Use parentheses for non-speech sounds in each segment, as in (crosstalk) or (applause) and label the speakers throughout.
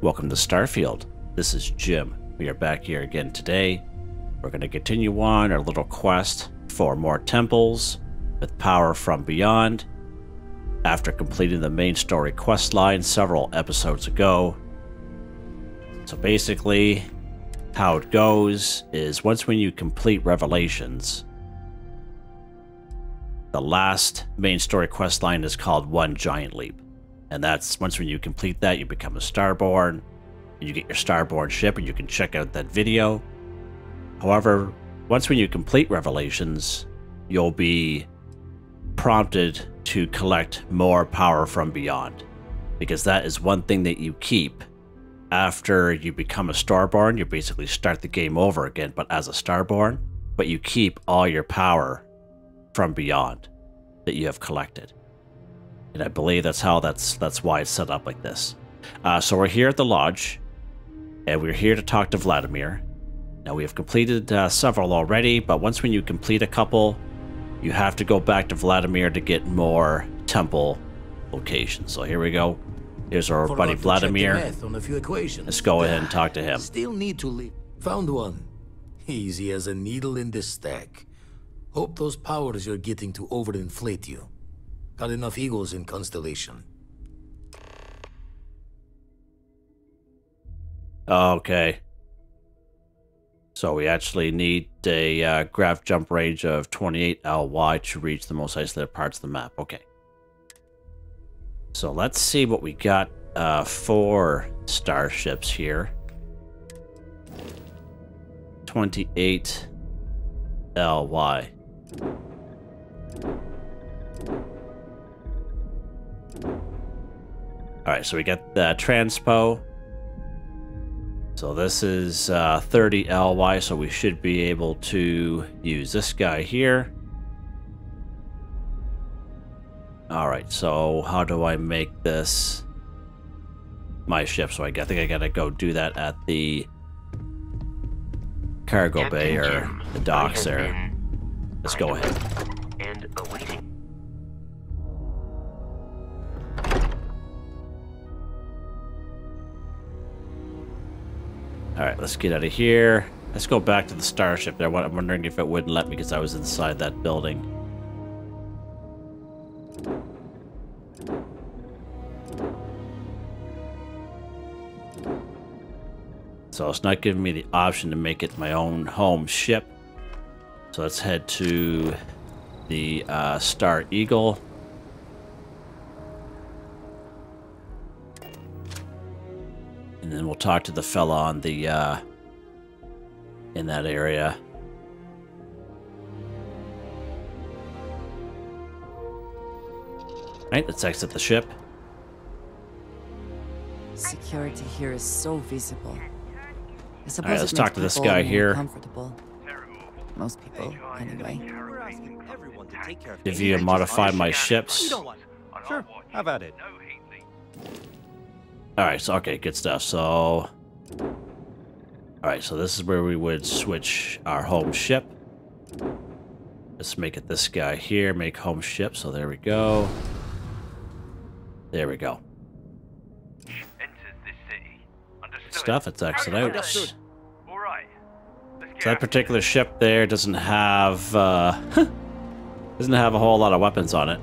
Speaker 1: Welcome to Starfield. This is Jim. We are back here again today. We're going to continue on our little quest for more temples with power from beyond. After completing the main story quest line several episodes ago. So basically, how it goes is once when you complete Revelations, the last main story quest line is called One Giant Leap. And that's once when you complete that, you become a Starborn. You get your Starborn ship, and you can check out that video. However, once when you complete Revelations, you'll be prompted to collect more power from beyond. Because that is one thing that you keep after you become a Starborn. You basically start the game over again, but as a Starborn. But you keep all your power from beyond that you have collected. And I believe that's how that's that's why it's set up like this. Uh, so we're here at the lodge, and we're here to talk to Vladimir. Now we have completed uh, several already, but once when you complete a couple, you have to go back to Vladimir to get more temple locations. So here we go. Here's our buddy Vladimir. Let's go ahead and talk to him.
Speaker 2: Still need to leave. Found one. Easy as a needle in the stack. Hope those powers you're getting to overinflate you. Got enough eagles in Constellation.
Speaker 1: Okay. So we actually need a uh, grav jump range of 28 LY to reach the most isolated parts of the map. Okay. So let's see what we got uh, for starships here. 28 LY. Alright, so we got the transpo. So this is uh, 30 LY, so we should be able to use this guy here. Alright, so how do I make this my ship? So I think I gotta go do that at the cargo Captain bay or Jim, the docks there. Let's go ahead. Alright, let's get out of here. Let's go back to the starship there. I'm wondering if it wouldn't let me because I was inside that building. So it's not giving me the option to make it my own home ship. So let's head to the uh, Star Eagle. And then we'll talk to the fella on the, uh, in that area. Right, let's exit the ship.
Speaker 3: Security here is so visible. I suppose
Speaker 1: All right, let's talk to this guy here.
Speaker 3: Comfortable. Most people, anyway.
Speaker 1: If you modify my ships.
Speaker 4: Sure, how about it?
Speaker 1: Alright, so okay, good stuff. So Alright, so this is where we would switch our home ship. Let's make it this guy here, make home ship, so there we go. There we go. Stuff, it's exit out. So that particular ship there doesn't have uh, (laughs) doesn't have a whole lot of weapons on it.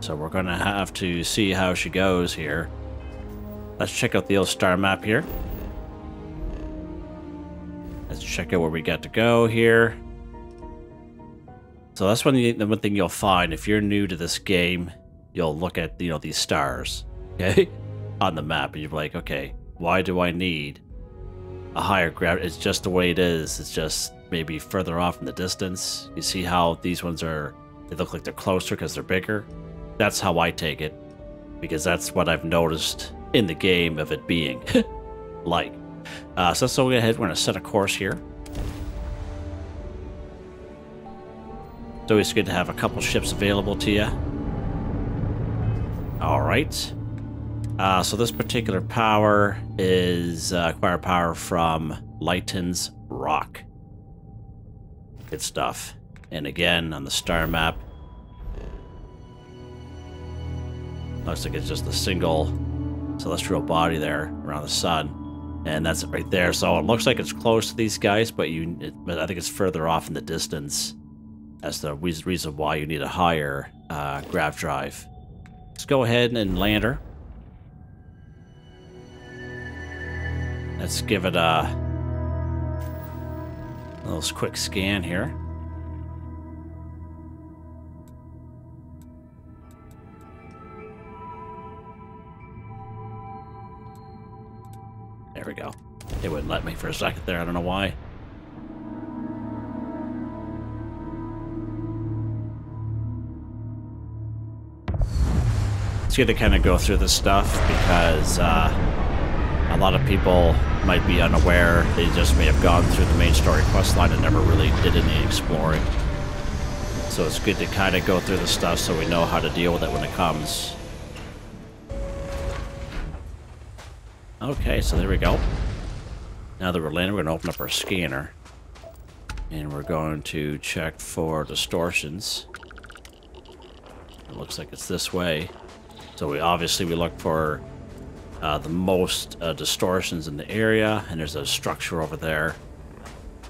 Speaker 1: So we're gonna have to see how she goes here. Let's check out the old star map here. Let's check out where we got to go here. So that's one the one thing you'll find if you're new to this game. You'll look at you know these stars, okay, (laughs) on the map, and you're like, okay, why do I need a higher gravity. It's just the way it is. It's just maybe further off in the distance. You see how these ones are, they look like they're closer because they're bigger. That's how I take it, because that's what I've noticed in the game of it being (laughs) like. Uh, so let's go ahead. We're to set a course here. It's always good to have a couple ships available to you. All right. Uh, so this particular power is uh, acquire power from Luyten's Rock. Good stuff. And again, on the star map, looks like it's just a single celestial body there around the sun. And that's right there. So it looks like it's close to these guys, but you, it, but I think it's further off in the distance. That's the reason why you need a higher uh, grav drive. Let's go ahead and land her. Let's give it a, a little quick scan here. It wouldn't let me for a second there. I don't know why. It's good to kind of go through this stuff because uh, a lot of people might be unaware. They just may have gone through the main story quest line and never really did any exploring. So it's good to kind of go through the stuff so we know how to deal with it when it comes. Okay, so there we go. Now that we're landing, we're going to open up our scanner. And we're going to check for distortions. It looks like it's this way. So we obviously we look for uh, the most uh, distortions in the area, and there's a structure over there.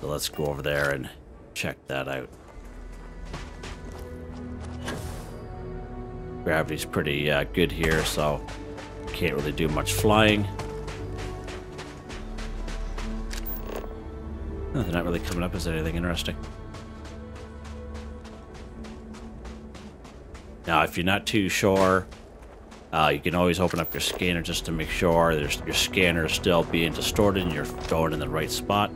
Speaker 1: So let's go over there and check that out. Gravity's pretty uh, good here, so can't really do much flying. They're not really coming up as anything interesting. Now, if you're not too sure, uh, you can always open up your scanner just to make sure there's, your scanner is still being distorted and you're going in the right spot.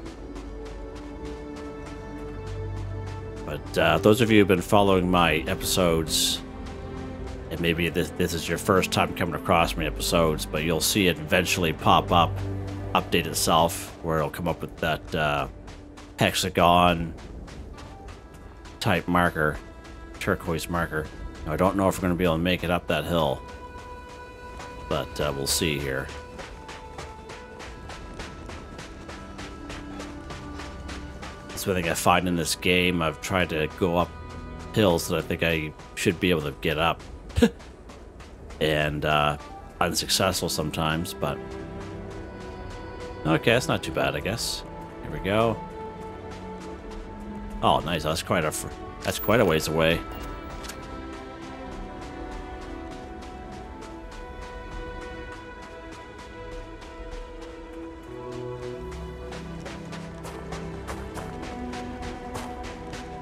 Speaker 1: But uh, those of you who've been following my episodes, and maybe this, this is your first time coming across my episodes, but you'll see it eventually pop up, update itself, where it'll come up with that uh, hexagon type marker, turquoise marker. Now, I don't know if we're going to be able to make it up that hill, but uh, we'll see here. That's one thing I find in this game. I've tried to go up hills that I think I should be able to get up. (laughs) and uh, unsuccessful sometimes, but... Okay, that's not too bad, I guess. Here we go. Oh, nice. That's quite a that's quite a ways away.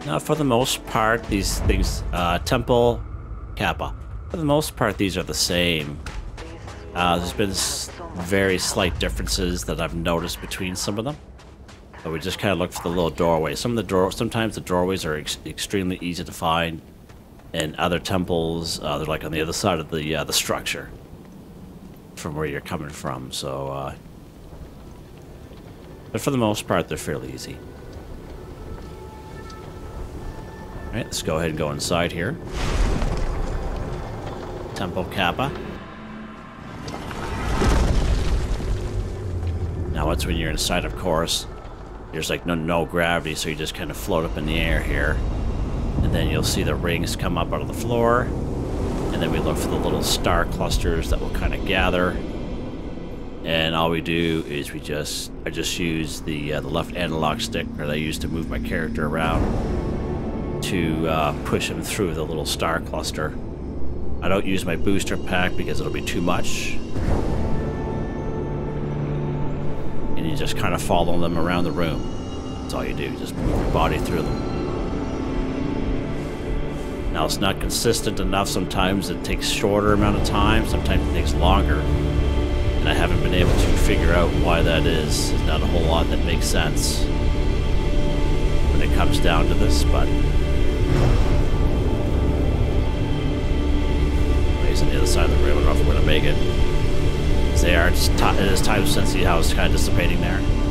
Speaker 1: Now, for the most part, these things, uh, Temple, Kappa, for the most part, these are the same. Uh, there's been very slight differences that I've noticed between some of them. We just kind of look for the little doorway. Some of the door, sometimes the doorways are ex extremely easy to find, and other temples uh, they're like on the other side of the uh, the structure from where you're coming from. So, uh, but for the most part, they're fairly easy. All right, let's go ahead and go inside here. Temple Kappa. Now, once when you're inside, of course, there's like no, no gravity, so you just kind of float up in the air here. And then you'll see the rings come up out of the floor. And then we look for the little star clusters that will kind of gather. And all we do is we just, I just use the, uh, the left analog stick that I use to move my character around to uh, push him through the little star cluster. I don't use my booster pack because it'll be too much. Just kind of follow them around the room. That's all you do, just move your body through them. Now it's not consistent enough, sometimes it takes shorter amount of time, sometimes it takes longer. And I haven't been able to figure out why that is. There's not a whole lot that makes sense when it comes down to this, but... He's on the other side of the room, I don't know if we're to make it it is time see how it's kind of dissipating there.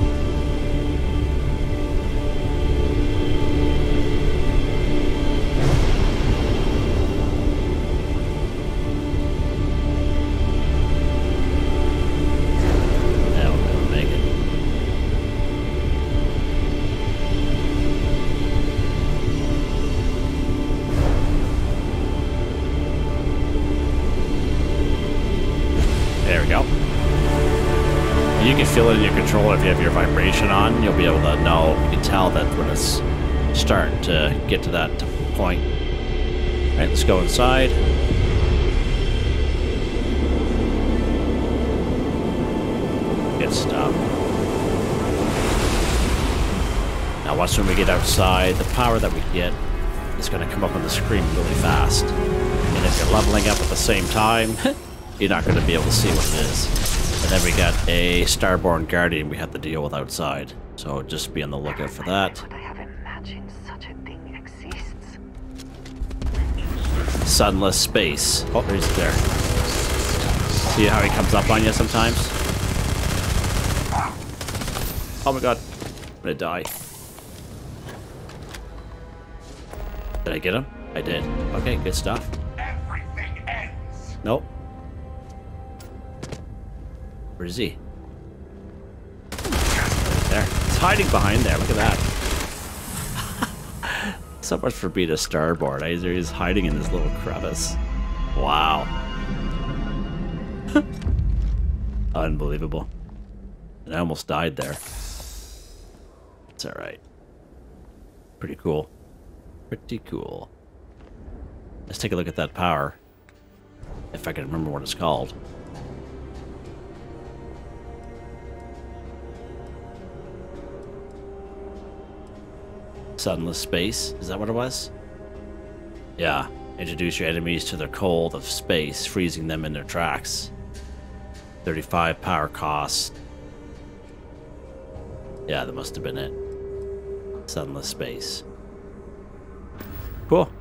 Speaker 1: Feel it in your controller if you have your vibration on. You'll be able to know. You can tell that when it's starting to get to that point. All right, let's go inside. Good stuff. Now watch when we get outside, the power that we get is going to come up on the screen really fast. And if you're leveling up at the same time, (laughs) you're not going to be able to see what it is. And then we got a Starborn Guardian we have to deal with outside. So just be on the lookout for that.
Speaker 5: Could I have imagined such a thing exists?
Speaker 1: Sunless space. Oh, he's there. See how he comes up on you sometimes? Oh my god. I'm gonna die. Did I get him? I did. Okay, good stuff. Where is he? There. He's hiding behind there. Look at that. (laughs) so much for being a starboard. eh? He's hiding in this little crevice. Wow. (laughs) Unbelievable. And I almost died there. It's alright. Pretty cool. Pretty cool. Let's take a look at that power. If I can remember what it's called. Sunless space. Is that what it was? Yeah. Introduce your enemies to the cold of space, freezing them in their tracks. 35 power cost. Yeah, that must have been it. Sunless space. Cool.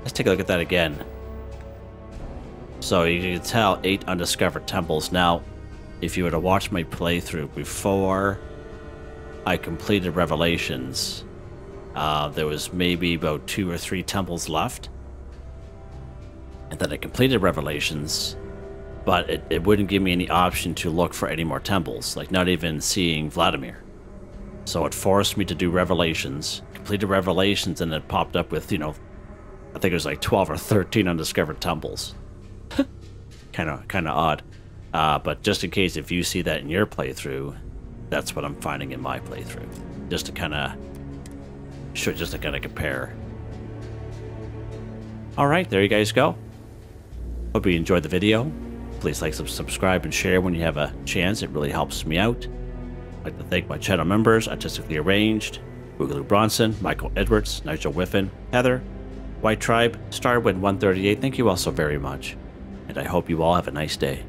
Speaker 1: Let's take a look at that again. So you can tell eight undiscovered temples. Now, if you were to watch my playthrough before I completed Revelations, uh, there was maybe about two or three temples left. And then I completed Revelations, but it, it wouldn't give me any option to look for any more temples, like not even seeing Vladimir. So it forced me to do Revelations, completed Revelations, and it popped up with, you know, I think it was like 12 or 13 undiscovered temples. kind of kind of odd. Uh, but just in case if you see that in your playthrough, that's what I'm finding in my playthrough. Just to kind of should just to kind of compare. All right, there you guys go. Hope you enjoyed the video. Please like, subscribe, and share when you have a chance. It really helps me out. I'd like to thank my channel members, Artistically Arranged, Boogaloo Bronson, Michael Edwards, Nigel Wiffen, Heather, White Tribe, Starwind 138. Thank you all so very much. And I hope you all have a nice day.